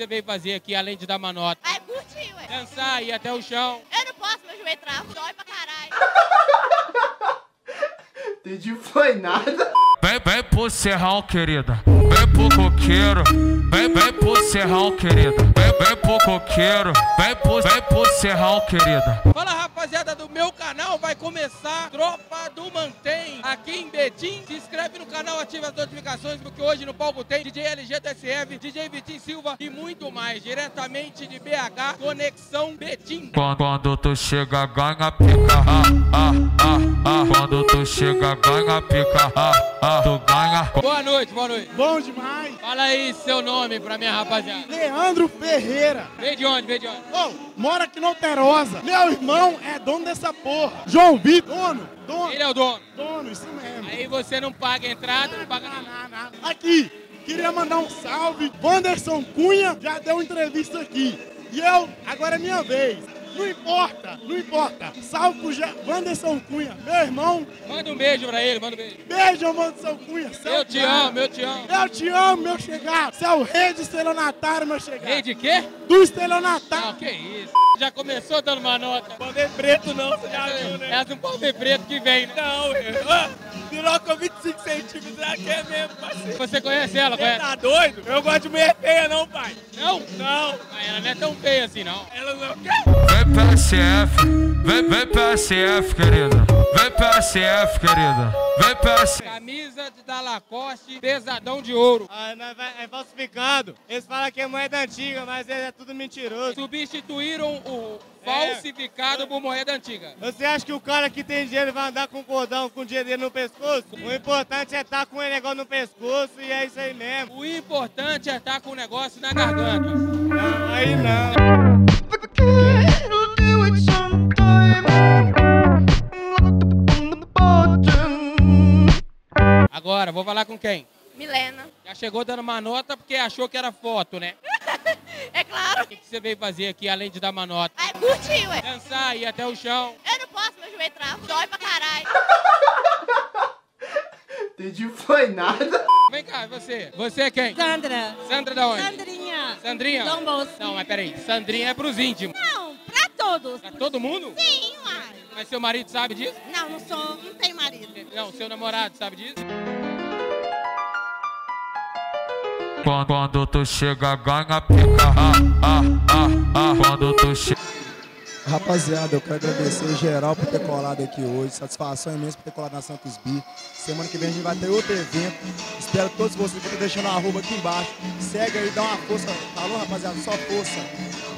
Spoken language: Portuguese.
você veio fazer aqui, além de dar manota? Ai, curti, ué. Dançar, ir até o chão. Eu não posso, meu joelho trava. Dói pra caralho. Entendi, foi nada. Vem, vem pro serrão, querida. Vem pro coqueiro. Vem, vem pro serrão, querida. Vem, vem pro coqueiro. Vem pro, vem pro serrão, querida. Fala rapaziada do meu canal, vai começar Tropa do Mantém aqui em Betim. Se inscreve no canal, ativa as notificações, porque hoje no palco tem DJ LG TSF, DJ Vitinho Silva e muito mais. Diretamente de BH, Conexão Betim. Quando, tu chega, ganha pica. Ah, ah, ah, ah. Quando tu chega, ganha pica. Ah, ah. Tu ganha. Boa noite, boa noite. Bom demais. Fala aí seu nome pra minha rapaziada. Leandro Ferreira. Vem de onde, vem de onde? Ô, mora aqui no Alterosa. Meu irmão é dono dessa porra. João Vitor. Dono, dono, Ele é o dono. dono, isso mesmo. Aí você não paga entrada, não paga nada. Aqui, queria mandar um salve. Wanderson Cunha já deu entrevista aqui. E eu, agora é minha vez. Não importa, não importa. Salve pro Ja- Wanderson Cunha, meu irmão. Manda um beijo pra ele, manda um beijo. Beijo, Wanderson Cunha. Seu Eu te cara. amo, eu te amo. Eu te amo, meu chegado. Você é o rei do estelionatário, meu chegado. Rei de quê? Do Não, estelionatário. que isso. Já começou dando uma nota. Palme preto não, você já viu, né? É do palme preto que vem, né? Não, eu- piroca 25 centímetros aqui é mesmo, parceiro. Você conhece ela, Você conhece? tá doido? Eu gosto de mulher feia não, pai. Não? Não, Ah, Ela não é tão feia assim, não. ela não quer. Vem PSF. Vem, vem PSF, querida. Vem PSF, querida. Vem PSF. Camisa da Lacoste, pesadão de ouro. Ah, é falsificado. Eles falam que é moeda antiga, mas é tudo mentiroso. Substituíram o falsificado por moeda antiga. Você acha que o cara que tem dinheiro vai andar com cordão, com dinheiro dele no pescoço? O importante é estar com o negócio no pescoço e é isso aí mesmo. O importante é estar com o negócio na garganta. Não, aí não. Agora, vou falar com quem? Milena. Já chegou dando uma nota porque achou que era foto, né? É claro. O que que você veio fazer aqui, além de dar uma nota? Ai, curti, ué. Dançar, ir até o chão. Eu não posso, meu joelho trava. Dói pra caralho. Entendi, foi nada. Vem cá, você. Você é quem? Sandra. Sandra da onde? Sandrinha. Sandrinha? Dom Bosco. Não, mas peraí. Sandrinha é pros íntimos. Não, pra todos. Pra todo mundo? Sim, uai. Mas seu marido sabe disso? Não, não sou, não tenho marido. Não, seu namorado sabe disso? Quando, quando tu chega, ganha pica. Ah, ah, ah, ah. Quando tu chega. Rapaziada, eu quero agradecer geral por ter colado aqui hoje. Satisfação imensa por ter colado na Santos Bi. Semana que vem a gente vai ter outro evento. Espero que todos vocês que estão deixando a arroba aqui embaixo. Segue aí, dá uma força. Falou, rapaziada? Só força.